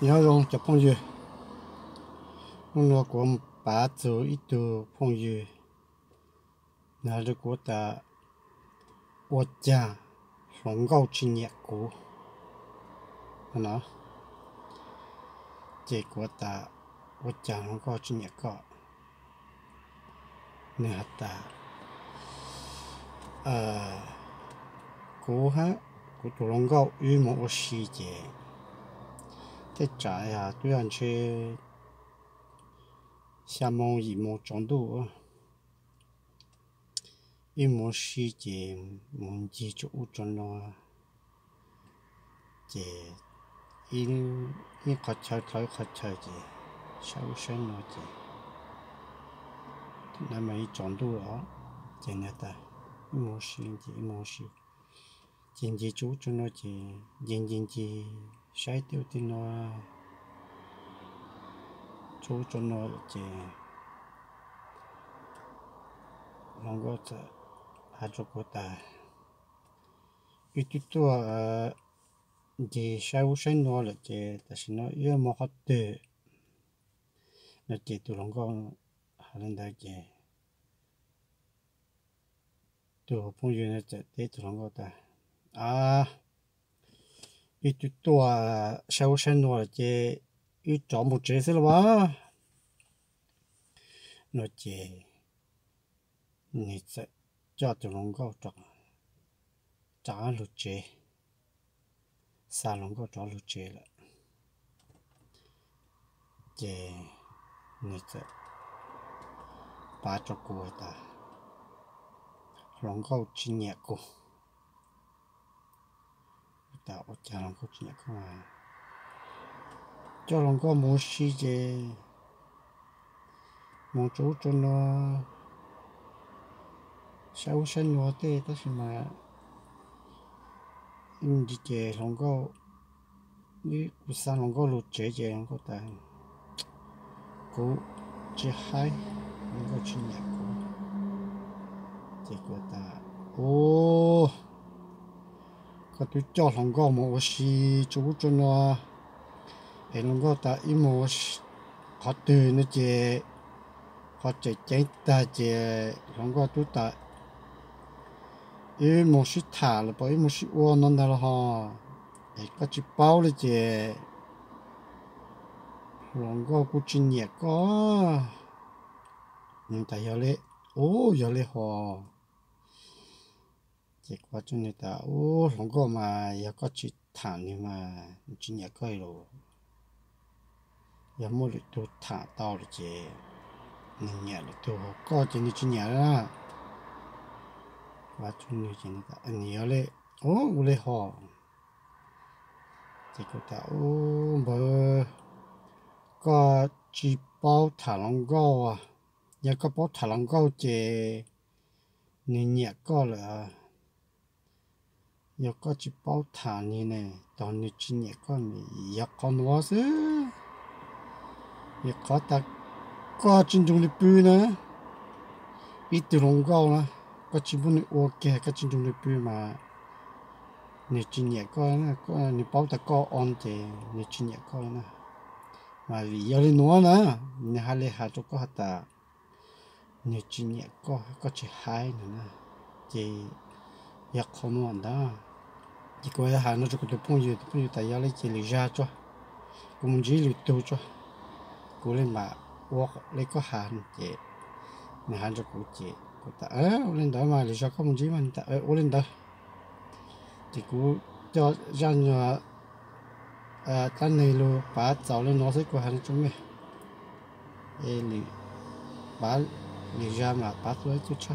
nhớ rồi cho phong dư nó của bà chủ ít tu phong dư nó được của ta ô cha lòng gạo chi nhẹ cũ nó chỉ của ta ô cha lòng gạo chi nhẹ cọ nè ta ờ cũ ha cũ tụ lòng một sĩ chế thế trả à tôi ăn chơi xa mong gì một trong đủ y một sĩ chế một gì chỗ trong nó chế in in khó chơi thôi khó chơi chế sao sinh nó chế nên mà trong đủ đó chế này ta y một sĩ chế y một sĩ chính gì chỗ trong nó chế chính chính gì sai tiêu thì nó shaiti uti noa chogu chon noa uti mongo tsa hajo kota uti tuwa di shaiwu shan noa uti tashi noa iyo moho tu uti tu longo halanda uti tu hupung yu uti tu longo uti aaa ít chút tua sau sai nó chế ít chọn một chế sẽ là nó chế nhị sẽ cho tụi nó có trọc trả lụt chế xa nó có trả lụt chế là chế nhị sẽ ba cho cô ta nó có chi nhẹ cô ta ở cha có chi nhẹ cô cho nó có muốn xí chế muốn chú cho nó sau sinh hoạt tê ta xem mà in đi chè lòng có đi cuộc sống lòng có lụt chè chè lòng có ta. Cố chè hai lòng có chuyện gì cố chè của ta. Ô! Có tôi cho lòng gò mồ xì chú cho nó để lòng gò ta ít mồ có từ nó chè có chè chén ta chè lòng gò tôi ta ý mồ xí thả là bởi mồ xí uo nó là ho để có chỉ bao là chè lòng gò cũng chỉ nhẹ có nhưng ta hiểu lệ ô hiểu lệ ho chỉ qua cho người ta ô lòng có mà giờ có chỉ thả nhưng mà chỉ nhẹ coi rồi giờ mua được tôi thả tao được chứ nên nhẹ được tôi có chỉ chỉ nhẹ ra và chúng như thế này anh nhớ lệ ô u lệ họ thì có ta ô bờ có chỉ bao thả lòng gạo à giờ có bao thả lòng gạo chứ nên nhẹ có là giờ có chỉ bao thả như này tao như chỉ nhẹ có này giờ con nó chứ giờ ta có chân trung đi bự nữa ít từ lòng gạo nữa có chỉ muốn ok cái chuyện trong lịch mà nếu chuyện nhẹ có na, có nếu bảo ta có on thì nếu chuyện nhẹ có na, mà vì giờ lên nữa nè nếu hai lấy hà chỗ có hạt ta nếu chuyện nhẹ có có chỉ hai nữa nè thì giờ không muốn đó chỉ có hai nó cho cái phun nhiều phun nhiều tại giờ lấy chỉ lấy ra cho cũng chỉ lấy tu cho cũng lên mà walk lấy có hàng thì nếu hàng cho cũng chỉ cô ta ơ lên đó mà lấy cho không chỉ mà ta ơ lên đó thì cú cho ra nhỏ à tan này luôn bà cháu lên nó sẽ có hàng chúng mình ê lì bà lấy ra mà bà tôi chút cho